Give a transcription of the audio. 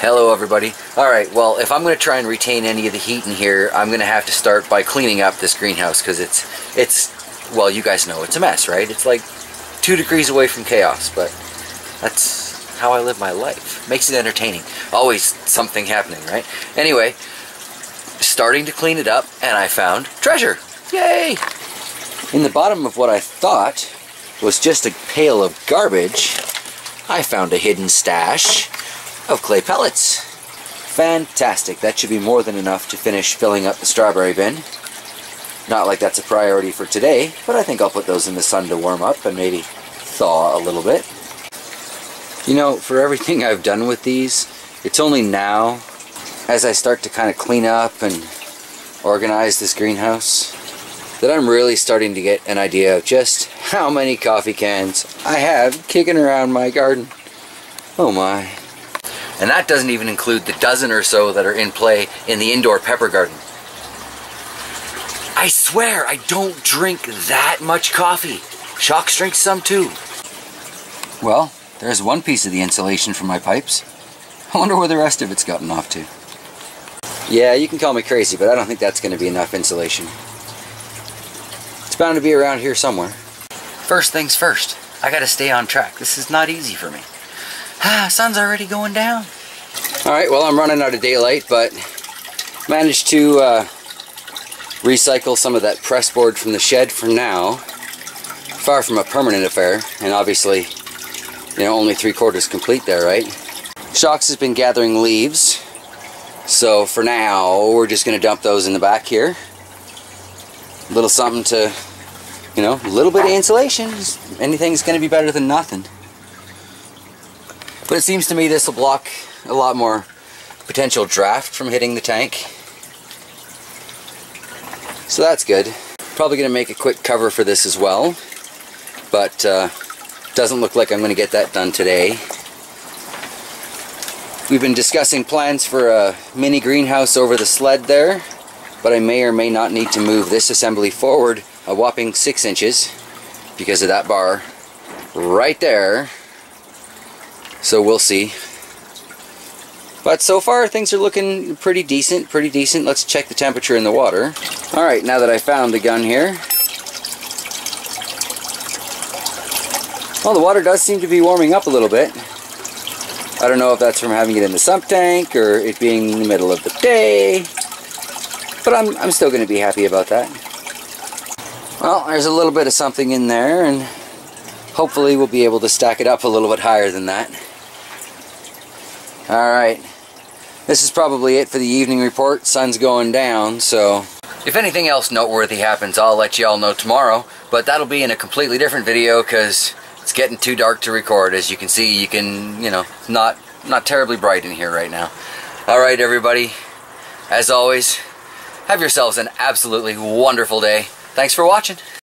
Hello everybody. Alright, well if I'm going to try and retain any of the heat in here, I'm going to have to start by cleaning up this greenhouse because it's, it's, well you guys know, it's a mess, right? It's like two degrees away from chaos, but that's how I live my life. Makes it entertaining. Always something happening, right? Anyway, starting to clean it up and I found treasure. Yay! In the bottom of what I thought was just a pail of garbage, I found a hidden stash of clay pellets. Fantastic. That should be more than enough to finish filling up the strawberry bin. Not like that's a priority for today, but I think I'll put those in the sun to warm up and maybe thaw a little bit. You know, for everything I've done with these, it's only now, as I start to kind of clean up and organize this greenhouse, that I'm really starting to get an idea of just how many coffee cans I have kicking around my garden. Oh my. And that doesn't even include the dozen or so that are in play in the indoor pepper garden. I swear I don't drink that much coffee. Chox drinks some too. Well, there's one piece of the insulation from my pipes. I wonder where the rest of it's gotten off to. Yeah, you can call me crazy, but I don't think that's going to be enough insulation. It's bound to be around here somewhere. First things first, I gotta stay on track. This is not easy for me. Ah, sun's already going down. Alright, well I'm running out of daylight, but managed to uh, recycle some of that press board from the shed for now. Far from a permanent affair, and obviously, you know, only three quarters complete there, right? Chox has been gathering leaves, so for now, we're just going to dump those in the back here. A little something to, you know, a little bit of insulation. Anything's going to be better than nothing. But it seems to me this will block a lot more potential draft from hitting the tank. So that's good. Probably going to make a quick cover for this as well. But uh, doesn't look like I'm going to get that done today. We've been discussing plans for a mini greenhouse over the sled there. But I may or may not need to move this assembly forward a whopping 6 inches because of that bar right there so we'll see. But so far things are looking pretty decent, pretty decent. Let's check the temperature in the water. Alright, now that I found the gun here. Well, the water does seem to be warming up a little bit. I don't know if that's from having it in the sump tank or it being in the middle of the day. But I'm, I'm still going to be happy about that. Well, there's a little bit of something in there and hopefully we'll be able to stack it up a little bit higher than that. Alright, this is probably it for the evening report. Sun's going down, so... If anything else noteworthy happens, I'll let you all know tomorrow, but that'll be in a completely different video because it's getting too dark to record. As you can see, you can, you know, not, not terribly bright in here right now. Alright everybody, as always, have yourselves an absolutely wonderful day. Thanks for watching.